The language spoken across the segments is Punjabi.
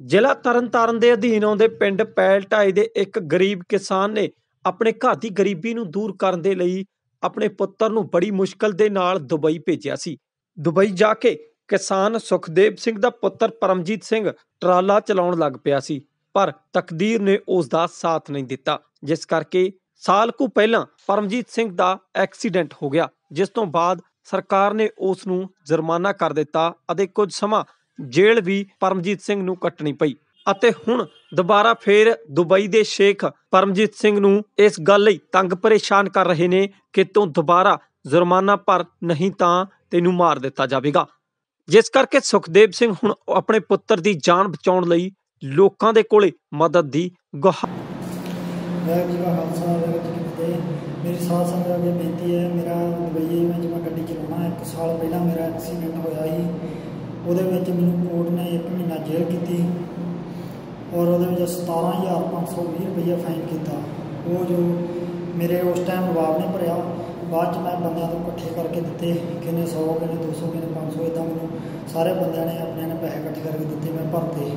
ਜ਼ਿਲ੍ਹਾ ਤਰਨਤਾਰਨ ਦੇ ਅਧੀਨ ਆਉਂਦੇ ਪਿੰਡ ਪੈਲ ਦੇ ਇੱਕ ਗਰੀਬ ਕਿਸਾਨ ਨੇ ਆਪਣੇ ਘਰ ਦੀ ਗਰੀਬੀ ਨੂੰ ਦੂਰ ਕਰਨ ਦੇ ਲਈ ਆਪਣੇ ਪੁੱਤਰ ਨੂੰ ਬੜੀ ਮੁਸ਼ਕਲ ਦੇ ਨਾਲ ਦੁਬਈ ਭੇਜਿਆ ਸੀ। ਦੁਬਈ ਜਾ ਕੇ ਕਿਸਾਨ ਸੁਖਦੇਵ ਸਿੰਘ ਦਾ ਪੁੱਤਰ ਪਰਮਜੀਤ ਸਿੰਘ ਟਰਾਲਾ ਚਲਾਉਣ ਲੱਗ ਪਿਆ ਸੀ, ਪਰ ਤਕਦੀਰ ਨੇ ਉਸ ਦਾ ਸਾਥ ਨਹੀਂ ਦਿੱਤਾ, ਜਿਸ ਕਰਕੇ ਸਾਲ ਕੁ ਪਹਿਲਾਂ ਪਰਮਜੀਤ ਸਿੰਘ ਦਾ ਐਕਸੀਡੈਂਟ ਹੋ ਗਿਆ, ਜਿਸ ਤੋਂ ਬਾਅਦ ਸਰਕਾਰ ਨੇ ਉਸ ਨੂੰ ਜੁਰਮਾਨਾ ਕਰ ਦਿੱਤਾ ਅਤੇ ਕੁਝ ਸਮਾਂ ਜੇਲ੍ਹ ਵੀ ਪਰਮਜੀਤ ਸਿੰਘ ਨੂੰ ਕੱਟਣੀ ਪਈ ਅਤੇ ਹੁਣ ਦੁਬਾਰਾ ਫੇਰ ਦੁਬਈ ਦੇ ਸ਼ੇਖ ਪਰਮਜੀਤ ਸਿੰਘ ਨੂੰ ਇਸ ਗੱਲ ਲਈ ਤੰਗ ਪਰੇਸ਼ਾਨ ਕਰ ਰਹੇ ਨੇ ਕਿ ਤੂੰ ਦੁਬਾਰਾ ਜੁਰਮਾਨਾ ਭਰ ਨਹੀਂ ਤਾਂ ਤੈਨੂੰ ਮਾਰ ਦਿੱਤਾ ਜਾਵੇਗਾ। ਜਿਸ ਕਰਕੇ ਸੁਖਦੇਵ ਸਿੰਘ ਹੁਣ ਆਪਣੇ ਪੁੱਤਰ ਦੀ ਜਾਨ ਬਚਾਉਣ ਲਈ ਲੋਕਾਂ ਦੇ ਕੋਲੇ ਮਦਦ ਦੀ ਗੁਹਾਰ ਵਾਹਿਗੁਰੂ ਜੀ ਕਾ ਖਾਲਸਾ ਵਾਹਿਗੁਰੂ ਜੀ ਮੇਰੀ ਸਾਧ ਸੰਗਤ ਅੱਗੇ ਬੇਨਤੀ ਹੈ, ਮੇਰਾ ਦੁਬਈ ਵਿੱਚ ਮੈਂ ਗੱਡੀ ਚਲਾਉਣਾ ਇੱਕ ਸਾਲ ਪਹਿਲਾਂ ਮੇਰਾ ਐਕਸੀਡੈਂਟ ਹੋਇਆ ਸੀ। ਉਹਦੇ ਵਿੱਚ ਮੈਨੂੰ ਕੋਰਟ ਨੇ 1 ਮਹੀਨਾ ਜੇਲ੍ਹ ਕੀਤੀ ਔਰ ਉਹਦੇ ਵਿੱਚ 17520 ਰੁਪਏ ਫਾਈਨ ਕੀਤਾ। ਉਹ ਜੋ ਮੇਰੇ ਉਸ ਟਾਈਮ ਜਵਾਬ ਨੇ ਭਰਿਆ, ਬਾਅਦ ਚ ਮੈਂ ਬੰਦਿਆਂ ਤੋਂ ਇਕੱਠੇ ਕਰਕੇ ਦਿੱਤੇ, ਕਿਨੇ 100 ਕਿਨੇ 200 ਕਿਨੇ 500 ਇਦਾਂ ਮੈਨੂੰ ਸਾਰੇ ਬੰਦਿਆਂ ਨੇ ਆਪਣੇ ਨੇ ਪੈਸੇ ਇਕੱਠੇ ਕਰਕੇ ਦਿੱਤੇ, ਮੈਂ ਭਰਤੇ।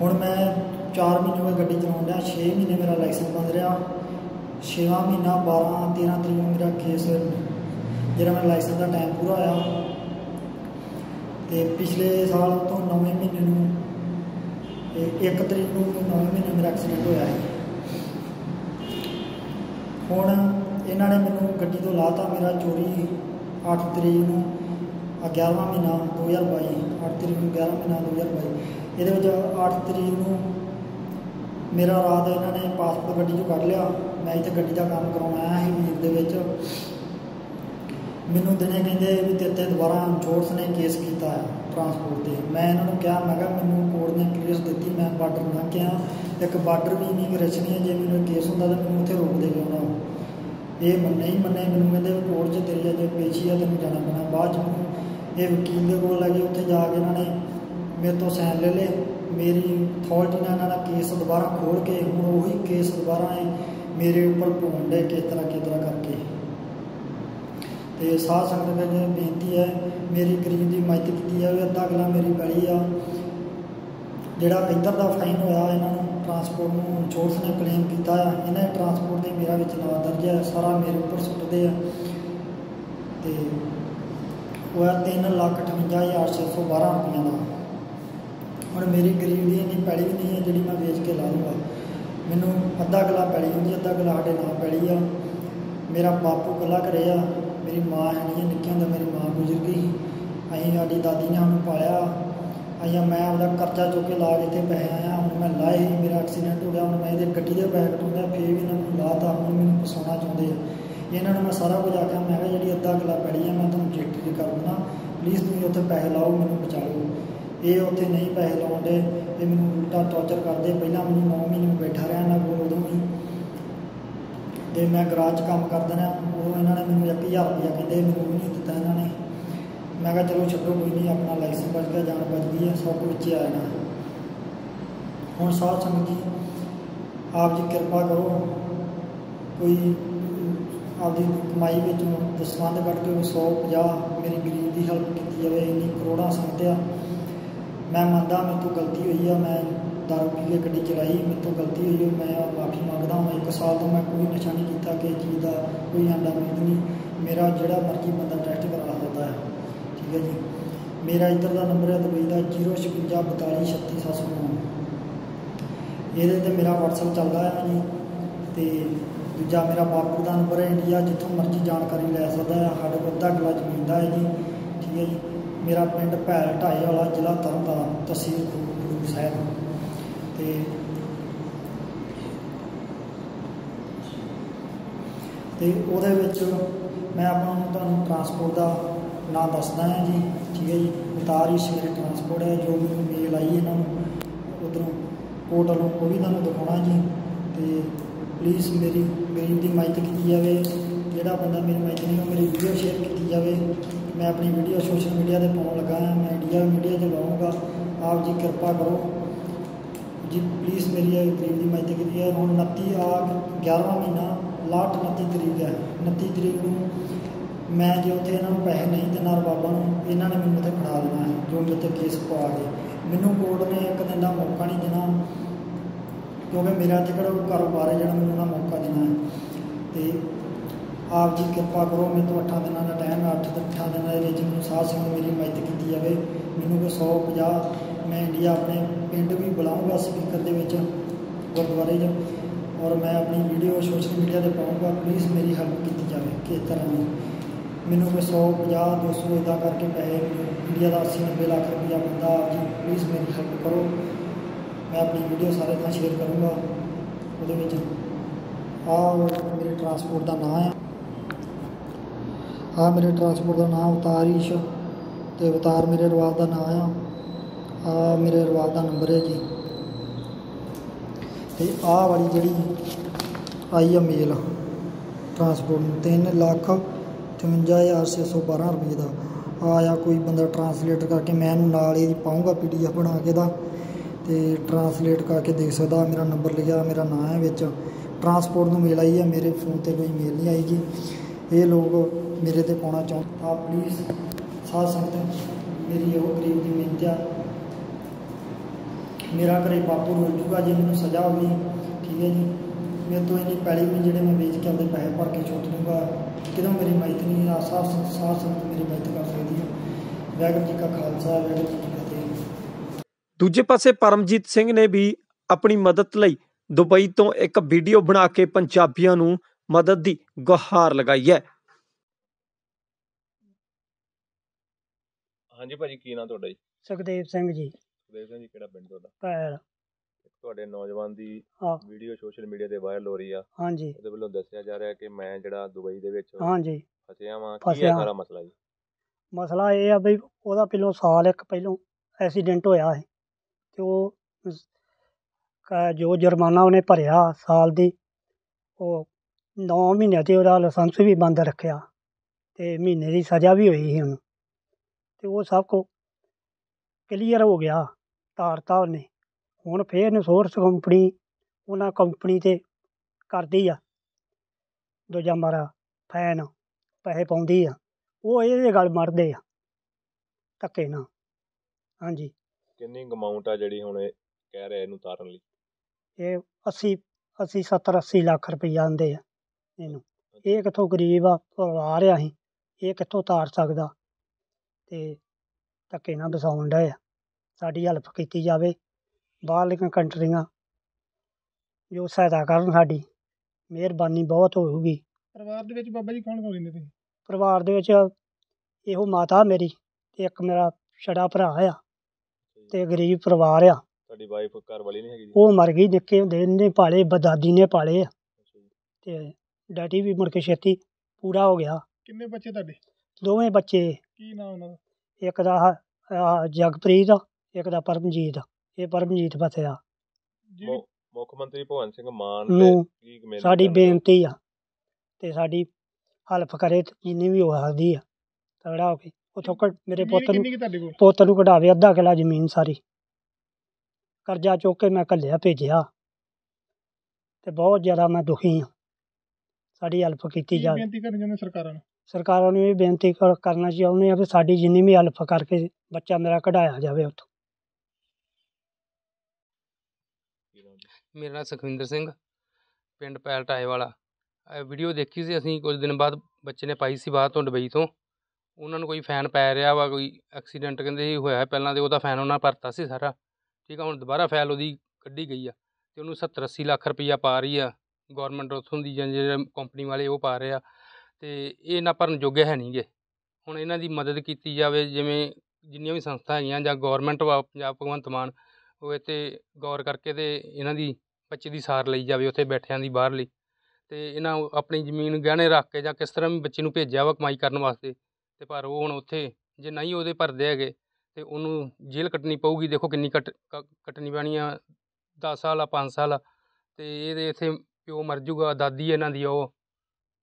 ਹੁਣ ਮੈਂ 4 ਮਹੀਨੇ ਹੋਏ ਗੱਡੀ ਚਲਾਉਣ ਡਿਆ 6 ਮਹੀਨੇ ਮੇਰਾ ਲਾਇਸੈਂਸ ਬੰਦ ਰਿਹਾ 6ਵਾਂ ਮਹੀਨਾ 12 13 ਤਰੀਕ ਨੂੰ ਮੇਰਾ ਕੇਸ ਜਿਹੜਾ ਮੇਰਾ ਲਾਇਸੈਂਸ ਦਾ ਟਾਈਮ ਪੂਰਾ ਹੋਇਆ ਤੇ ਪਿਛਲੇ ਸਾਲ ਤੋਂ 9 ਮਹੀਨੇ ਨੂੰ, ਤੇ 1 ਤਰੀਕ ਨੂੰ 9 ਮਹੀਨੇ ਮੇਰਾ ਐਕਸੀਡੈਂਟ ਹੋਇਆ ਹੈ ਹੁਣ ਇਹਨਾਂ ਨੇ ਮੈਨੂੰ ਗੱਡੀ ਤੋਂ ਲਾਤਾ ਮੇਰਾ ਚੋਰੀ 8 ਤਰੀਕ ਨੂੰ 11ਵਾਂ ਮਹੀਨਾ 2022 8 ਤਰੀਕ ਨੂੰ 11 ਮਹੀਨਾ 2022 ਇਹਦੇ ਵਿੱਚ 8 ਤਰੀਕ ਨੂੰ ਮੇਰਾ ਰਾਤ ਇਹਨਾਂ ਨੇ ਪਾਸਪੋਰਟ ਗੱਡੀ ਚੋਂ ਕੱਢ ਲਿਆ। ਮੈਂ ਇੱਥੇ ਗੱਡੀ ਦਾ ਕੰਮ ਕਰਾਉਣ ਆਇਆ ਸੀ ਵੀਰ ਦੇ ਵਿੱਚ। ਮੈਨੂੰ ਦਿਨੇ ਕਹਿੰਦੇ ਵੀ ਤੇਰੇ ਤੇ ਦੁਬਾਰਾ ਇੰਸ਼ੋਰੈਂਸ ਨੇ ਕੇਸ ਕੀਤਾ ਹੈ ਟਰਾਂਸਪੋਰਟ ਤੇ। ਮੈਂ ਇਹਨਾਂ ਨੂੰ ਕਿਹਾ, ਮੈਂ ਕਿਹਾ ਮੈਨੂੰ ਕੋਰਟ ਨੇ ਕਲੀਅਰ ਦਿੱਤੀ, ਮੈਂ ਬਾਰਡਰ ਨਾ ਕਿਹਾ, ਇੱਕ ਬਾਰਡਰ ਵੀ ਇਮੀਗ੍ਰੇਸ਼ਨ ਹੈ, ਜੇ ਮੈਨੂੰ ਕੇਸ ਹੁੰਦਾ ਤਾਂ ਮੈਨੂੰ ਉੱਥੇ ਰੋਕ ਦੇ ਆਉਣਾ ਇਹ ਮੰਨੇ ਹੀ ਮੰਨੇ, ਮੈਨੂੰ ਕਹਿੰਦੇ ਕੋਰਟ 'ਚ ਤੇਰੀ ਜੇ ਪੇਸ਼ੀ ਆ, ਤੈਨੂੰ ਜਾਣਾ ਪੈਣਾ। ਬਾਅਦ 'ਚ ਮੈਨੂੰ ਇਹ ਵਕੀਲ ਦੇ ਕੋਲ ਲੱਗੇ ਉੱਥੇ ਜਾ ਕੇ ਇਹਨਾਂ ਨੇ ਮੇਰੇ ਤੋਂ ਸਾਈਨ ਲੈ ਲਏ। ਮੇਰੀ ਅਥਾਰਟੀ ਨਾਲ ਇਹਨਾਂ ਦਾ ਕੇਸ ਦੁਬਾਰਾ ਖੋਲ ਕੇ, ਹੁਣ ਉਹੀ ਕੇਸ ਦੁਬਾਰਾ ਇਹ ਮੇਰੇ ਉੱਪਰ ਪਾਉਂਦੇ ਕਿਸ ਤਰ੍ਹਾਂ ਕਿਸ ਤਰ੍ਹਾਂ ਕਰਕੇ। ਤੇ ਸਾਧ ਸੰਗਤ ਦੇ ਬੇਨਤੀ ਹੈ, ਮੇਰੀ ਗਰੀਬ ਦੀ ਮਦਦ ਕੀਤੀ ਜਾਵੇ, ਅੱਧਾ ਕਿਲਾ ਮੇਰੀ ਪੈਲੀ ਆ। ਜਿਹੜਾ ਇੱਧਰ ਦਾ ਫਾਈਨ ਹੋਇਆ, ਇਹਨਾਂ ਨੂੰ ਟਰਾਂਸਪੋਰਟ ਨੂੰ ਇੰਸ਼ੋਰੈਂਸ ਨੇ ਕਲੇਮ ਕੀਤਾ ਆ। ਇਹਨਾਂ ਟਰਾਂਸਪੋਰਟ ਦੇ ਮੇਰਾ ਵਿੱਚ ਨਾਂ ਦਰਜ ਹੈ, ਸਾਰਾ ਮੇਰੇ ਉੱਪਰ ਸੁੱਟਦੇ ਆ। ਤੇ ਉਹ ਹੈ 358612 ਰੁਪਈਆ ਦਾ। ਹੁਣ ਮੇਰੀ ਗਰੀਬ ਦੀ ਇੰਨੀ ਪੈਲੀ ਵੀ ਨਹੀਂ ਹੈ, ਜਿਹੜੀ ਮੈਂ ਵੇਚ ਕੇ ਲਾ ਲੂੰਗਾ ਮੈਨੂੰ ਅੱਧਾ ਕਿਲਾ ਪੈਲੀ ਹੁੰਦੀ, ਅੱਧਾ ਕਿਲਾ ਸਾਡੇ ਨਾਂ ਪੈਲੀ ਆ। ਮੇਰਾ ਬਾਪੂ ਕੱਲਾ ਘਰੇ ਆ। ਮੇਰੀ ਮਾਂ ਹੈ ਨਹੀਂ ਨਿੱਕੀ ਮੇਰੀ ਮਾਂ ਗੁਜ਼ਰ ਗਈ। ਅਸੀਂ ਸਾਡੀ ਦਾਦੀ ਨੇ ਸਾਨੂੰ ਪਾਲਿਆ। ਅਸੀਂ ਮੈਂ ਉਹਦਾ ਕਰਜ਼ਾ ਚੁੱਕ ਕੇ ਲਾ ਕੇ ਤੇ ਪੈਸੇ ਆਇਆ। ਹੁਣ ਮੈਂ ਲਾਏ ਮੇਰਾ ਐਕਸੀਡੈਂਟ ਹੋ ਗਿਆ। ਹੁਣ ਮੈਂ ਇਹਦੇ ਗੱਡੀ ਦੇ ਪੈਸੇ ਕਟਾਉਂਦਾ ਫੇਰ ਵੀ ਇਹਨਾਂ ਨੂੰ ਲਾਤਾ। ਹੁਣ ਮੈਨੂੰ ਫਸਾਉਣਾ ਚਾਹੁੰਦੇ ਆ। ਇਹਨਾਂ ਨੂੰ ਮੈਂ ਸਾਰਾ ਕੁਝ ਆਖਿਆ। ਮੈਂ ਕਿਹਾ, ਜਿਹੜੀ ਅੱਧਾ ਕਿਲਾ ਪੈੜੀ ਆ, ਮੈਂ ਤੁਹਾਨੂੰ ਚਿੱਠੀ ਕਰ ਦਿੰਦਾ। ਪਲੀਜ਼ ਤੁਸੀਂ ਉੱਥੇ ਪੈਸੇ ਲਾਓ, ਮੈਨੂੰ ਬਚਾਓ ਇਹ ਉੱਥੇ ਨਹੀਂ ਪੈਸੇ ਲਾਉਂਦੇ ਇਹ ਮੈਨੂੰ ਉਲਟਾ ਟੌਰਚਰ ਕਰਦੇ। ਪਹਿਲਾਂ ਮੈਨੂੰ 9 ਮਹੀਨੇ ਬੈਠਾ ਰਿਹਾ ਨਾ ਕੋਲ ਉਦੋਂ ਵੀ ਤੇ ਮੈਂ ਗਰਾਜ 'ਚ ਕੰਮ ਕਰਦਾ ਨਾ ਉਦੋਂ ਇਹਨਾਂ ਨੇ ਮੈਨੂੰ 1000 ਰੁਪਇਆ ਕਹਿੰਦੇ ਮੈਨੂੰ ਵੀ ਨਹੀਂ ਦਿੱਤਾ ਇਹਨਾਂ ਨੇ। ਮੈਂ ਕਿਹਾ ਚਲੋ ਛੱਡੋ, ਕੋਈ ਨਹੀਂ, ਆਪਣਾ ਲਾਇਸੈਂਸ ਬਚ ਗਿਆ, ਜਾਨ ਬਚ ਗਈ ਹੈ ਸਭ ਕੁਝ ਵਿੱਚ ਆ ਜਾਣਾ। ਹੁਣ ਸਾਧ ਸੰਗਤ ਜੀ ਆਪ ਜੀ ਕਿਰਪਾ ਕਰੋ, ਕੋਈ, ਆਪਦੀ ਕਮਾਈ ਵਿੱਚੋਂ ਦਸਵੰਦ ਕੱਢ ਕੇ 150 ਮੇਰੀ ਗਰੀਬ ਦੀ ਹੈਲਪ ਕੀਤੀ ਜਾਵੇ, ਇੰਨੀ ਕਰੋੜਾਂ ਸੰਗਤ ਆ ਮੈਂ ਮੰਨਦਾ ਮੇਰੇ ਤੋਂ ਗਲਤੀ ਹੋਈ ਆ, ਮੈਂ ਦਾਰੂ ਪੀ ਕੇ ਗੱਡੀ ਚਲਾਈ, ਮੇਰੇ ਤੋਂ ਗਲਤੀ ਹੋਈ ਹੈ, ਮੈਂ ਮਾਫੀ ਮੰਗਦਾ ਹਾਂ ਇੱਕ ਸਾਲ ਤੋਂ ਮੈਂ ਕੋਈ ਨਸ਼ਾ ਨਹੀਂ ਕੀਤਾ ਕਿ ਚੀਜ਼ ਦਾ, ਕੋਈ ਆਂਡਾ ਮੀਟ ਨਹੀਂ, ਮੇਰਾ ਜਿਹੜਾ ਮਰਜ਼ੀ ਬੰਦਾ ਟੈਸਟ ਕਰਾ ਸਕਦਾ ਹੈ। ਠੀਕ ਹੈ ਜੀ। ਮੇਰਾ ਇੱਧਰ ਦਾ ਨੰਬਰ ਹੈ ਦੁਬਈ ਦਾ 05642366709 ਇਹਦੇ ਤੇ ਮੇਰਾ WhatsApp ਚੱਲਦਾ ਹੈ ਜੀ, ਤੇ ਦੂਜਾ ਮੇਰਾ ਬਾਪੂ ਦਾ ਨੰਬਰ ਹੈ ਇੰਡੀਆ, ਜਿੱਥੋਂ ਮਰਜ਼ੀ ਜਾਣਕਾਰੀ ਲੈ ਸਕਦਾ ਹੈ, ਸਾਡੇ ਕੋਲ ਅੱਧਾ ਕਿਲਾ ਜ਼ਮੀਨ ਦਾ ਹੈ ਜੀ। ਠੀਕ ਹੈ ਜੀ। ਮੇਰਾ ਪਿੰਡ ਭੈਲ ਢਾਏ ਵਾਲਾ, ਜ਼ਿਲ੍ਹਾ ਤਰਨਤਾਰਨ, ਤਹਿਸੀਲ ਗੁਰੂ ਸਾਹਿਬ। ਤੇ ਤੇ ਉਹਦੇ ਵਿੱਚ ਮੈਂ ਆਪਾਂ ਨੂੰ ਤੁਹਾਨੂੰ ਟਰਾਂਸਪੋਰਟ ਦਾ ਨਾਮ ਦੱਸਦਾ ਹਾਂ ਜੀ, ਠੀਕ ਹੈ ਜੀ। ਉਤਾਰ ਹੀ ਸਵੇਰੇ ਟਰਾਂਸਪੋਰਟ ਹੈ, ਜੋ ਮੈਨੂੰ ਮੇਲ ਆਈ ਇਹਨਾਂ ਨੂੰ, ਉਧਰੋਂ ਪੋਰਟਲ ਨੂੰ, ਉਹ ਵੀ ਤੁਹਾਨੂੰ ਦਿਖਾਉਣਾ ਜੀ। ਤੇ ਪਲੀਜ਼ ਮੇਰੀ ਮੇਰੀ ਦੀ ਮਦਦ ਕੀਤੀ ਜਾਵੇ, ਜਿਹੜਾ ਬੰਦਾ ਮੇਰੀ ਮਦਦ ਨਹੀਂ, ਉਹ ਮੇਰੀ ਵੀਡੀਓ ਸ਼ੇਅਰ ਕੀਤੀ ਜਾਵੇ। ਮੈਂ ਆਪਣੀ ਵੀਡੀਓ ਸੋਸ਼ਲ ਮੀਡੀਆ ਤੇ ਪਾਉਣ ਲੱਗਾ ਹਾਂ, ਮੈਂ ਇੰਡੀਆ ਮੀਡੀਆ 'ਤੇ ਲਾਉਂਗਾ। ਆਪ ਜੀ ਕਿਰਪਾ ਕਰੋ। ਜੀ ਪਲੀਜ਼ ਮੇਰੀ ਇਹ ਗਰੀਬ ਦੀ ਮਦਦ ਕੀਤੀ ਹੈ। ਹੁਣ 29 ਆ 11ਵਾਂ ਮਹੀਨਾ ਲਾਟ 29 ਤਰੀਕ ਹੈ। 29 ਤਰੀਕ ਨੂੰ ਮੈਂ ਜੇ ਉੱਥੇ ਇਹਨਾਂ ਨੂੰ ਪੈਸੇ ਨਹੀਂ ਦੇਣਾ ਬਾਬਾ ਨੂੰ, ਇਹਨਾਂ ਨੇ ਮੈਨੂੰ ਉੱਥੇ ਖੜਾ ਦੇਣਾ ਹੈ, ਜੋ ਮੇਰੇ ਤੇ ਕੇਸ ਪਵਾ ਕੇ। ਮੈਨੂੰ ਕੋਰਟ ਨੇ ਇੱਕ ਦਿਨ ਦਾ ਮੌਕਾ ਨਹੀਂ ਦੇਣਾ, ਕਿਉਂਕਿ ਮੇਰਾ ਇੱਥੇ ਕਿਹੜਾ ਕੋਈ ਕਾਰੋਬਾਰ ਹੈ ਜਿਹੜਾ ਮੈਨੂੰ ਉਹਨਾਂ ਮੌਕਾ ਦੇਣਾ ਹੈ। ਤੇ ਆਪ ਜੀ ਕਿਰਪਾ ਕਰੋ ਮੈਨੂੰ ਤੋਂ ਅੱਠਾਂ ਦਿਨਾਂ ਦਾ ਟਾਈਮ ਹੈ ਅੱਠ ਤੇ ਅੱਠਾਂ ਦਿਨਾਂ ਦੇ ਵਿੱਚ ਮੈਨੂੰ ਸਾਧ ਸੰਗਤ ਮੇਰੀ ਮਦਦ ਕੀਤੀ ਜਾਵੇ। ਮੈਨੂੰ ਕੋਈ 150 ਮੈਂ ਇੰਡੀਆ ਆਪਣੇ ਪਿੰਡ ਵੀ ਬੁਲਾਉਂਗਾ ਸਪੀਕਰ ਦੇ ਵਿੱਚ, ਗੁਰਦੁਆਰੇ 'ਚ, ਔਰ ਮੈਂ ਆਪਣੀ ਵੀਡੀਓ ਸੋਸ਼ਲ ਮੀਡੀਆ ਤੇ ਪਾਉਂਗਾ ਪਲੀਜ਼ ਮੇਰੀ ਹੈਲਪ ਕੀਤੀ ਜਾਵੇ ਕਿਸ ਤਰ੍ਹਾਂ ਦੀ। ਮੈਨੂੰ ਕੋਈ 100 50 200 ਇਦਾਂ ਕਰਕੇ ਪੈਸੇ ਇੰਡੀਆ ਦਾ 80 90 ਲੱਖ ਰੁਪਈਆ ਬੰਦਾ ਜੀ ਪਲੀਜ਼ ਮੇਰੀ ਹੈਲਪ ਕਰੋ। ਮੈਂ ਆਪਣੀ ਵੀਡੀਓ ਸਾਰੇ ਨਾਲ ਸ਼ੇਅਰ ਕਰੂੰਗਾ। ਉਹਦੇ ਵਿੱਚ ਆਹ ਮੇਰੇ ਟਰਾਂਸਪੋਰਟ ਦਾ ਨਾਮ ਆ। ਆਹ ਮੇਰੇ ਟਰਾਂਸਪੋਰਟ ਦਾ ਨਾਮ ਅਵਤਾਰੀਸ਼ ਤੇ ਅਵਤਾਰ ਮੇਰੇ ਰਵਾਲ ਦਾ ਨਾਮ ਆ। ਆਹ ਮੇਰੇ ਰਿਵਾਜ਼ ਦਾ ਨੰਬਰ ਹੈ ਜੀ। ਤੇ ਆਹ ਵਾਲੀ ਜਿਹੜੀ ਆਈ ਆ ਮੇਲ ਟਰਾਂਸਪੋਰਟ ਨੂੰ 3 ਲੱਖ 58612 ਰੁਪਏ ਦਾ। ਆਇਆ ਕੋਈ ਬੰਦਾ ਟਰਾਂਸਲੇਟ ਕਰਕੇ ਮੈਂ ਇਹਨੂੰ ਨਾਲ ਹੀ ਪਾਉਂਗਾ ਪੀਡੀਐਫ ਬਣਾ ਕੇ ਦਾ ਤੇ ਟਰਾਂਸਲੇਟ ਕਰਕੇ ਦੇਖ ਸਕਦਾ, ਮੇਰਾ ਨੰਬਰ ਲਿਖਿਆ, ਮੇਰਾ ਨਾਮ ਹੈ ਵਿੱਚ। ਟਰਾਂਸਪੋਰਟ ਨੂੰ ਮੇਲ ਆਈ ਹੈ ਮੇਰੇ ਫੋਨ ਤੇ ਕੋਈ ਮੇਲ ਨਹੀਂ ਆਈਗੀ ਇਹ ਲੋਕ ਮੇਰੇ ਤੇ ਪਾਉਣਾ ਚਾਹੁੰਦੇ ਆ ਪਲੀਜ਼ ਸਾਧ ਸੰਗਤ ਮੇਰੀ ਉਹ ਗਰੀਬ ਦੀ ਮਿਹਨਤ ਆ। ਮੇਰਾ ਘਰੇ ਬਾਪੂ ਰੁੱਲ ਜੂਗਾ ਜੇ ਮੈਨੂੰ ਸਜ਼ਾ ਹੋਈ ਠੀਕ ਹੈ ਜੀ। ਮੇਰੇ ਤੋਂ ਇੰਨੀ ਪੈਲੀ ਵੀ ਜਿਹੜੇ ਮੈਂ ਵੇਚ ਕੇ ਆਪਣੇ ਪੈਸੇ ਭਰ ਕੇ ਛੁੱਟ ਦੂੰਗਾ ਕਿਦੋਂ ਮੇਰੀ ਨਹੀਂ ਆ ਸੰਗਤ ਸਾਧ ਸੰਗਤ ਮੇਰੀ ਮਦਦ ਕਰ ਸਕਦੀ ਹੈ। ਵਾਹਿਗੁਰੂ ਜੀ ਕਾ ਖਾਲਸਾ ਵਾਹਿਗੁਰੂ ਜੀ ਕੀ ਫਤਿਹ। ਦੂਜੇ ਪਾਸੇ ਪਰਮਜੀਤ ਸਿੰਘ ਨੇ ਵੀ ਆਪਣੀ ਮਦਦ ਲਈ ਦੁਬਈ ਤੋਂ ਇੱਕ ਵੀਡੀਓ ਬਣਾ ਕੇ ਪੰਜਾਬੀਆਂ ਨੂੰ ਮਦਦ ਦੀ ਗੁਹਾਰ ਲਗਾਈ ਹੈ। ਹਾਂਜੀ ਭਾਜੀ ਕੀ ਨਾਂ ਤੁਹਾਡਾ ਜੀ? ਸੁਖਦੇਵ ਸਿੰਘ ਜੀ। ਸੁਖਦੇਵ ਸਿੰਘ ਜੀ ਕਿਹੜਾ ਪਿੰਡ ਤੁਹਾਡਾ? ਪੈਲ ਤੁਹਾਡੇ ਨੌਜਵਾਨ ਦੀ ਹਾਂ। ਵੀਡੀਓ ਸੋਸ਼ਲ ਮੀਡੀਆ ਤੇ ਵਾਇਰਲ ਹੋ ਰਹੀ ਆ। ਹਾਂਜੀ। ਉਹਦੇ ਵੱਲੋਂ ਦੱਸਿਆ ਜਾ ਰਿਹਾ ਕਿ ਮੈਂ ਜਿਹੜਾ ਦੁਬਈ ਦੇ ਵਿੱਚ ਹਾਂਜੀ। ਫਸਿਆ ਵਾਂ ਕੀ ਹੈ ਫਸਿਆ। ਸਾਰਾ ਮਸਲਾ ਜੀ? ਮਸਲਾ ਇਹ ਆ ਬਈ ਉਹਦਾ ਪਹਿਲੋਂ ਸਾਲ ਇੱਕ ਪਹਿਲੋਂ ਐਕਸੀਡੈਂਟ ਹੋਇਆ ਹੈ ਤੇ ਉਹ ਸ- ਕ- ਜੋ ਜੁਰਮਾਨਾ ਉਹਨੇ ਭਰਿਆ ਸਾਲ ਦੀ ਉਹ 9 ਮਹੀਨਿਆਂ ਤੇ ਉਹਦਾ ਲਾਇਸੈਂਸ ਵੀ ਬੰਦ ਰੱਖਿਆ ਤੇ ਮਹੀਨੇ ਦੀ ਸਜ਼ਾ ਵੀ ਹੋਈ ਸੀ ਉਹਨੂੰ। ਤੇ ਉਹ ਸਭ ਕੁ ਕਲੀਅਰ ਹੋ ਗਿਆ। ਤਾਰਤਾ ਉਹਨੇ। ਹੁਣ ਫੇਰ ਇਨਸ਼ੋਰੈਂਸ ਕੰਪਨੀ ਉਹਨਾਂ ਕੰਪਨੀ ਤੇ ਕਰਦੀ ਆ। ਦੂਜਾ ਮਾਰਾ ਫੈਨ ਪੈਸੇ ਪਾਉਂਦੀ ਆ। ਉਹ ਇਹਦੇ ਗੱਲ ਮਰਦੇ ਆ। ਧੱਕੇ ਨਾਲ। ਹਾਂਜੀ। ਕਿੰਨੀ ਅਮਾਉਂਟ ਆ ਜਿਹੜੀ ਹੁਣ ਇਹ ਕਹਿ ਰਿਹਾ ਇਹਨੂੰ ਤਾਰਨ ਲਈ? ਇਹ 80 80 70 80 ਲੱਖ ਰੁਪਈਆ ਆਂਦੇ ਆ ਇਹਨੂੰ। ਇਹ ਕਿੱਥੋਂ ਗਰੀਬ ਆ ਪਰਿਵਾਰ ਆ ਅਸੀਂ। ਇਹ ਕਿੱਥੋਂ ਤਾਰ ਸਕਦਾ? ਤੇ ਧੱਕੇ ਨਾਲ ਵਸਾਉਣ ਡਏ ਆ। ਸਾਡੀ ਹੈਲਪ ਕੀਤੀ ਜਾਵੇ ਬਾਹਰਲੀਆਂ ਕੰਟਰੀਆਂ ਜੋ ਸਹਾਇਤਾ ਕਰਨ ਸਾਡੀ ਮਿਹਰਬਾਨੀ ਬਹੁਤ ਹੋਊਗੀ। ਪਰਿਵਾਰ ਦੇ ਵਿੱਚ ਬਾਬਾ ਜੀ ਕੌਣ ਕੌਣ ਰਹਿੰਦੇ ਤੁਸੀਂ? ਪਰਿਵਾਰ ਦੇ ਵਿੱਚ ਇਹੋ ਮਾਤਾ ਮੇਰੀ ਤੇ ਇੱਕ ਮੇਰਾ ਛੜਾ ਭਰਾ ਆ ਤੇ ਗਰੀਬ ਪਰਿਵਾਰ ਆ। ਤੁਹਾਡੀ ਵਾਈਫ ਘਰ ਵਾਲੀ ਨਹੀਂ ਹੈਗੀ ਜੀ? ਉਹ ਮਰ ਗਈ ਨਿੱਕੇ ਹੁੰਦੇ ਇਹਨੇ ਪਾਲੇ ਦਾਦੀ ਨੇ ਪਾਲੇ ਆ। ਅੱਛਾ ਜੀ। ਤੇ ਡੈਡੀ ਵੀ ਮੁੜ ਕੇ ਛੇਤੀ ਪੂਰਾ ਹੋ ਗਿਆ। ਕਿੰਨੇ ਬੱਚੇ ਤੁਹਾਡੇ? ਦੋਵੇਂ ਬੱਚੇ ਕੀ ਨਾਮ ਉਹਨਾਂ ਦਾ? ਇੱਕ ਦਾ ਆਹ- ਆਹ ਜਗਪ੍ਰੀਤ ਆ ਇੱਕ ਦਾ ਪਰਮਜੀਤ ਇਹ ਪਰਮਜੀਤ ਮੁ- ਮੁੱਖ ਮੰਤਰੀ ਭਗਵੰਤ ਸਿੰਘ ਮਾਨ ਨੂੰ ਕੀ ਮਿਲ ਸਾਡੀ ਬੇਨਤੀ ਆ ਤੇ ਸਾਡੀ ਹੈਲਪ ਕਰੇ ਤੇ ਜਿੰਨੀ ਵੀ ਹੋ ਸਕਦੀ ਆ। ਤਗੜਾ ਹੋ ਕੇ ਉਥੋਂ ਮੇਰੇ ਪੁੱਤ ਨੂੰ ਕਿੰਨੀ ਕੁ ਤੁਹਾਡੇ ਕੋਲ? ਪੁੱਤ ਨੂੰ ਕਢਾਵੇ ਅੱਧਾ ਕਿੱਲਾ ਜ਼ਮੀਨ ਸਾਰੀ। ਕਰਜ਼ਾ ਚੁੱਕ ਕੇ ਮੈਂ ਘੱਲਿਆ ਭੇਜਿਆ। ਤੇ ਬਹੁਤ ਜ਼ਿਆਦਾ ਮੈਂ ਦੁਖੀ ਹਾਂ ਸਾਡੀ ਹੈਲਪ ਕੀਤੀ ਕੀ ਜਾਵੇ। ਬੇਨਤੀ ਕਰਨੀ ਚਾਹੁੰਦੇ ਸਰਕਾਰਾਂ ਨੂੰ? ਸਰਕਾਰਾਂ ਨੂੰ ਇਹ ਬੇਨਤੀ ਕਰ- ਕਰਨਾ ਚਾਹੁੰਦੇ ਆ ਵੀ ਸਾਡੀ ਜਿੰਨੀ ਵੀ ਹੈਲਪ ਕਰਕੇ ਬੱਚਾ ਮੇਰਾ ਕਢਾਇਆ ਜਾਵੇ ਉੱਥੋਂ ਕੀ ਨਾਮ ਜੀ? ਮੇਰਾ ਨਾਂ ਸੁਖਵਿੰਦਰ ਸਿੰਘ, ਪਿੰਡ ਪੈਲ ਟਾਏ ਵਾਲਾ। ਵੀਡੀਓ ਦੇਖੀ ਸੀ ਅਸੀਂ ਕੁਝ ਦਿਨ ਬਾਅਦ, ਬੱਚੇ ਨੇ ਪਾਈ ਸੀ ਬਾਹਰ ਤੋਂ ਦੁਬਈ ਤੋਂ। ਉਹਨਾਂ ਨੂੰ ਕੋਈ ਫੈਨ ਪੈ ਰਿਹਾ ਵਾ, ਕੋਈ ਐਕਸੀਡੈਂਟ ਕਹਿੰਦੇ ਸੀ ਹੋਇਆ ਪਹਿਲਾਂ ਤੇ ਉਹਦਾ ਫੈਨ ਉਹਨਾਂ ਭਰਤਾ ਸੀ ਸਾਰਾ। ਠੀਕ ਆ, ਹੁਣ ਦੁਬਾਰਾ ਫਾਈਲ ਉਹਦੀ ਕੱਢੀ ਗਈ ਆ ਤੇ ਉਹਨੂੰ 70 80 ਲੱਖ ਰੁਪਈਆ ਪਾ ਰਹੀ ਆ। ਗਵਰਨਮੈਂਟ ਉੱਥੋਂ ਦੀ ਜਾਂ ਜਿਹੜੇ ਕੰਪਨੀ ਵਾਲੇ ਉਹ ਪਾ ਰਹੇ ਆ ਤੇ ਇਹ ਨਾ ਭਰਨ ਜੋਗੇ ਹੈ ਨਹੀਂਗੇ ਹੁਣ ਇਹਨਾਂ ਦੀ ਮਦਦ ਕੀਤੀ ਜਾਵੇ, ਜਿਵੇਂ ਜਿੰਨੀਆਂ ਵੀ ਸੰਸਥਾ ਹੈਗੀਆਂ ਜਾਂ ਗਵਰਨਮੈਂਟ ਵਾ, ਪੰਜਾਬ ਭਗਵੰਤ ਮਾਨ ਉਹ ਇਹ 'ਤੇ ਗੌਰ ਕਰਕੇ ਅਤੇ ਇਹਨਾਂ ਦੀ ਬੱਚੇ ਦੀ ਸਾਰ ਲਈ ਜਾਵੇ ਉੱਥੇ ਬੈਠਿਆਂ ਦੀ ਬਾਹਰਲੀ ਅਤੇ ਇਹਨਾਂ ਆਪਣੀ ਜ਼ਮੀਨ ਗਹਿਣੇ ਰੱਖ ਕੇ ਜਾਂ ਕਿਸ ਤਰ੍ਹਾਂ ਵੀ ਬੱਚੇ ਨੂੰ ਭੇਜਿਆ ਵਾ ਕਮਾਈ ਕਰਨ ਵਾਸਤੇ ਅਤੇ ਪਰ ਉਹ ਹੁਣ ਉੱਥੇ ਜੇ ਨਹੀਂ ਉਹਦੇ ਭਰਦੇ ਹੈਗੇ, ਤੇ ਉਹਨੂੰ ਜੇਲ੍ਹ ਕੱਟਣੀ ਪਊਗੀ। ਦੇਖੋ ਕਿੰਨੀ ਕੱਟ ਕ- ਕੱਟਣੀ ਪੈਣੀ ਆ, ਦਸ ਸਾਲ ਆ, ਪੰਜ ਸਾਲ ਆ ਅਤੇ ਇਹਦੇ ਇੱਥੇ ਪਿਓ ਮਰ ਜੂਗਾ, ਦਾਦੀ ਇਹਨਾਂ ਦੀ, ਉਹ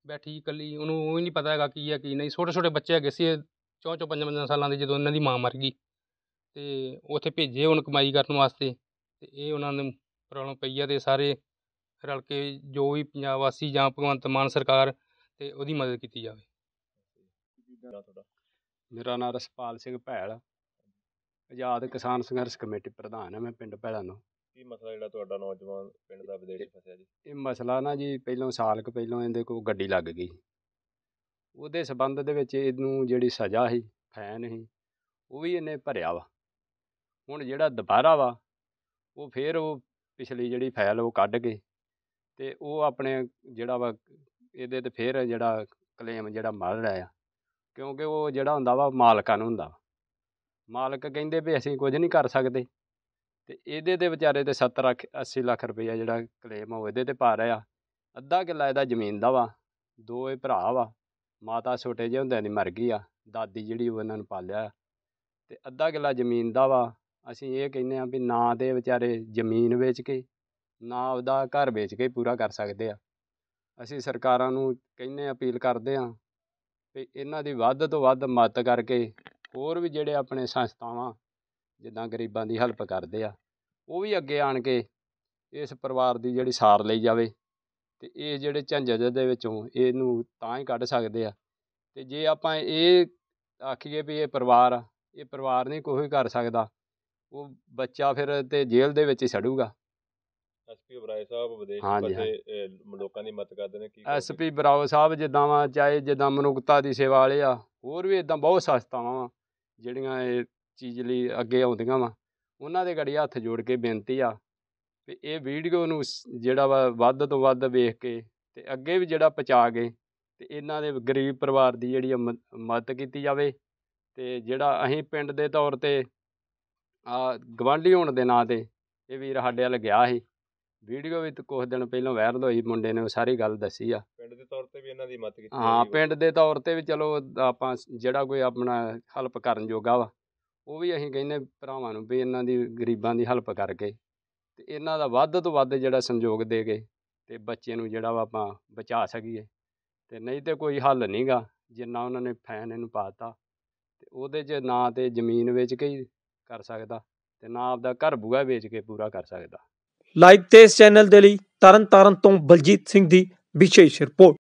ਬੈਠੀ ਇਕੱਲੀ, ਉਹਨੂੰ ਉਹ ਵੀ ਨਹੀਂ ਪਤਾ ਹੈਗਾ ਕੀ ਹੈ ਕੀ ਨਹੀਂ। ਛੋਟੇ ਛੋਟੇ ਬੱਚੇ ਹੈਗੇ ਸੀ, ਇਹ ਚੌਂ ਚੌਂ ਪੰਜਾਂ ਪੰਜਾਂ ਸਾਲਾਂ ਦੇ ਜਦੋਂ ਇਹਨਾਂ ਦੀ ਮਾਂ ਮਰ ਗਈ। ਤੇ ਉੱਥੇ ਭੇਜੇ ਹੁਣ ਕਮਾਈ ਕਰਨ ਵਾਸਤੇ ਤੇ ਇਹ ਉਹਨਾਂ ਨੂੰ ਪ੍ਰੋਬਲਮ ਪਈ ਆ ਤੇ ਸਾਰੇ ਰਲ ਕੇ ਜੋ ਵੀ ਪੰਜਾਬ ਵਾਸੀ ਜਾਂ ਭਗਵੰਤ ਮਾਨ ਸਰਕਾਰ ਤੇ ਉਹਦੀ ਮਦਦ ਕੀਤੀ ਜਾਵੇ। ਨਾਂ ਮੇਰਾ ਨਾਮ ਰਸਪਾਲ ਸਿੰਘ ਭੈਲ। ਆਜ਼ਾਦ ਕਿਸਾਨ ਸੰਘਰਸ਼ ਕਮੇਟੀ ਪ੍ਰਧਾਨ ਹਾਂ ਮੈਂ ਪਿੰਡ ਭੈਲਾਂ ਤੋਂ। ਕੀ ਮਸਲਾ ਜਿਹੜਾ ਤੁਹਾਡਾ ਨੌਜਵਾਨ ਪਿੰਡ ਦਾ ਵਿਦੇਸ਼ ਫਸਿਆ ਜੀ? ਇਹ ਮਸਲਾ ਨਾ ਜੀ ਪਹਿਲੋਂ ਸਾਲ ਕੁ ਪਹਿਲੋਂ ਇਹਦੇ ਕੋਲ ਗੱਡੀ ਲੱਗ ਗਈ। ਉਹਦੇ ਸਬੰਧ ਦੇ ਵਿੱਚ ਇਹਨੂੰ ਜਿਹੜੀ ਸਜ਼ਾ ਸੀ ਫੈਨ ਸੀ ਉਹ ਵੀ ਇਹਨੇ ਭਰਿਆ ਵਾ। ਹੁਣ ਜਿਹੜਾ ਦੁਬਾਰਾ ਵਾ, ਉਹ ਫੇਰ ਉਹ ਪਿਛਲੀ ਜਿਹੜੀ ਫਾਈਲ ਉਹ ਕੱਢ ਕੇ ਤੇ ਉਹ ਆਪਣੇ ਜਿਹੜਾ ਵਾ ਇਹਦੇ ਤੇ ਫੇਰ ਜਿਹੜਾ ਕਲੇਮ ਜਿਹੜਾ ਮੜ ਰਿਹਾ ਕਿਉਂਕਿ ਉਹ ਜਿਹੜਾ ਹੁੰਦਾ ਵਾ ਮਾਲਕਾਂ ਨੂੰ ਹੁੰਦਾ ਮਾਲਕ ਕਹਿੰਦੇ ਵੀ ਅਸੀਂ ਕੁਝ ਨਹੀਂ ਕਰ ਸਕਦੇ ਤੇ ਇਹਦੇ ਤੇ ਵਿਚਾਰੇ ਤੇ 70 ਲੱਖ 80 ਲੱਖ ਰੁਪਈਆ ਜਿਹੜਾ ਕਲੇਮ ਉਹ ਇਹਦੇ ਤੇ ਪਾ ਰਿਹਾ ਅੱਧਾ ਕਿੱਲਾ ਇਹਦਾ ਜ਼ਮੀਨ ਦਾ ਵਾ ਦੋ ਇਹ ਭਰਾ ਵਾ, ਮਾਤਾ ਛੋਟੇ ਜਿਹੇ ਹੁੰਦਿਆਂ ਦੀ ਮਰ ਗਈ ਆ, ਦਾਦੀ ਜਿਹੜੀ ਉਹ ਇਹਨਾਂ ਨੂੰ ਪਾਲਿਆ। ਤੇ ਅੱਧਾ ਕਿੱਲਾ ਜ਼ਮੀਨ ਦਾ ਵਾ ਅਸੀਂ ਇਹ ਕਹਿੰਦੇ ਹਾਂ ਵੀ ਨਾ ਤਾਂ ਵਿਚਾਰੇ ਜ਼ਮੀਨ ਵੇਚ ਕੇ, ਨਾ ਉਹਦਾ ਘਰ ਵੇਚ ਕੇ ਪੂਰਾ ਕਰ ਸਕਦੇ ਆ। ਅਸੀਂ ਸਰਕਾਰਾਂ ਨੂੰ ਕਹਿੰਦੇ ਅਪੀਲ ਕਰਦੇ ਹਾਂ ਵੀ ਇਹਨਾਂ ਦੀ ਵੱਧ ਤੋਂ ਵੱਧ ਮਦਦ ਕਰਕੇ ਹੋਰ ਵੀ ਜਿਹੜੇ ਆਪਣੇ ਸੰਸਥਾਵਾਂ, ਜਿੱਦਾਂ ਗਰੀਬਾਂ ਦੀ ਹੈਲਪ ਕਰਦੇ ਆ, ਉਹ ਵੀ ਅੱਗੇ ਆਣ ਕੇ ਇਸ ਪਰਿਵਾਰ ਦੀ ਜਿਹੜੀ ਸਾਰ ਲਈ ਜਾਵੇ ਅਤੇ ਇਹ ਜਿਹੜੇ ਝੰਜਟ ਦੇ ਵਿੱਚੋਂ ਇਹਨੂੰ ਤਾਂ ਹੀ ਕੱਢ ਸਕਦੇ ਆ। ਅਤੇ ਜੇ ਆਪਾਂ ਇਹ ਆਖੀਏ ਵੀ ਇਹ ਪਰਿਵਾਰ ਆ, ਇਹ ਪਰਿਵਾਰ ਨਹੀਂ ਕੋਈ ਕਰ ਸਕਦਾ ਉਹ ਬੱਚਾ ਫਿਰ ਤੇ ਜੇਲ੍ਹ ਦੇ ਵਿੱਚ ਹੀ ਸੜੂਗਾ ਐਸਪੀ ਉਬਰਾਏ ਸਾਹਿਬ ਵਿਦੇਸ਼ ਅਹ, ਲੋਕਾਂ ਦੀ ਮਦਦ ਕਰਦੇ ਨੇ ਕੀ? ਐਸਪੀ ਬਰਾਓ ਸਾਹਿਬ ਜਿੱਦਾਂ ਵਾ ਚਾਹੇ ਜਿੱਦਾਂ ਮਨੁੱਖਤਾ ਦੀ ਸੇਵਾ ਵਾਲੇ ਆ ਹੋਰ ਵੀ ਇਦਾਂ ਬਹੁਤ ਸੰਸਥਾਵਾਂ ਵਾ ਜਿਹੜੀਆਂ ਇਹ ਚੀਜ਼ ਲਈ ਅੱਗੇ ਆਉਂਦੀਆਂ ਵਾ ਉਹਨਾਂ ਦੇ ਗੜੀ ਹੱਥ ਜੋੜ ਕੇ ਬੇਨਤੀ ਆ ਵੀ ਇਹ ਵੀਡੀਓ ਨੂੰ ਜਿਹੜਾ ਵਾ ਵੱਧ ਤੋਂ ਵੱਧ ਵੇਖ ਕੇ ਤੇ ਅੱਗੇ ਵੀ ਜਿਹੜਾ ਪਹੁੰਚਾ ਕੇ ਤੇ ਇਹਨਾਂ ਦੇ ਗਰੀਬ ਪਰਿਵਾਰ ਦੀ ਜਿਹੜੀ ਮਦਦ ਕੀਤੀ ਜਾਵੇ ਤੇ ਜਿਹੜਾ ਅਸੀਂ ਪਿੰਡ ਦੇ ਤੌਰ ਤੇ ਗਵਾਂਢੀ ਹੋਣ ਦੇ ਨਾਂ ਤੇ ਇਹ ਵੀਰ ਸਾਡੇ ਵੱਲ ਗਿਆ ਸੀ। ਵੀਡੀਓ ਵੀ ਕੁਝ ਦਿਨ ਪਹਿਲਾਂ ਵਾਇਰਲ ਹੋਈ ਮੁੰਡੇ ਨੇ ਉਹ ਸਾਰੀ ਗੱਲ ਦੱਸੀ ਆ। ਪਿੰਡ ਦੇ ਤੌਰ ਤੇ ਵੀ ਇਹਨਾਂ ਦੀ ਮਦਦ ਕੀਤੀ ਹਾਂ। ਪਿੰਡ ਦੇ ਤੌਰ ਤੇ ਵੀ ਚਲੋ ਆਪਾਂ ਜਿਹੜਾ ਕੋਈ ਆਪਣਾ ਹੈਲਪ ਕਰਨ ਜੋਗਾ ਵਾ ਉਹ ਵੀ ਅਸੀਂ ਕਹਿੰਦੇ ਭਰਾਵਾਂ ਨੂੰ ਵੀ ਇਹਨਾਂ ਦੀ ਗਰੀਬਾਂ ਦੀ ਹੈਲਪ ਕਰਕੇ ਤੇ ਇਹਨਾਂ ਦਾ ਵੱਧ ਤੋਂ ਵੱਧ ਜਿਹੜਾ ਸੰਯੋਗ ਦੇ ਕੇ ਤੇ ਬੱਚੇ ਨੂੰ ਜਿਹੜਾ ਵਾ ਆਪਾਂ ਬਚਾ ਸਕੀਏ। ਤੇ ਨਹੀਂ ਤੇ ਕੋਈ ਹੱਲ ਨਹੀਂਗਾ ਜਿੰਨਾ ਉਹਨਾਂ ਨੇ ਫੈਨ ਇਹਨੂੰ ਪਾਤਾ ਤੇ ਉਹਦੇ 'ਚ ਨਾ ਤੇ ਜ਼ਮੀਨ ਵੇਚ ਕੇ ਹੀ ਕਰ ਸਕਦਾ ਤੇ ਨਾ ਆਪਦਾ ਘਰ ਬੂਹਾ ਵੇਚ ਕੇ ਪੂਰਾ ਕਰ ਸਕਦਾ। ਲਾਈਵ ਤੇ ਇਸ ਚੈਨਲ ਦੇ ਲਈ ਤਰਨ ਤਾਰਨ ਤੋਂ ਬਲਜੀਤ ਸਿੰਘ ਦੀ ਵਿਸ਼ੇਸ਼ ਰਿਪੋਰਟ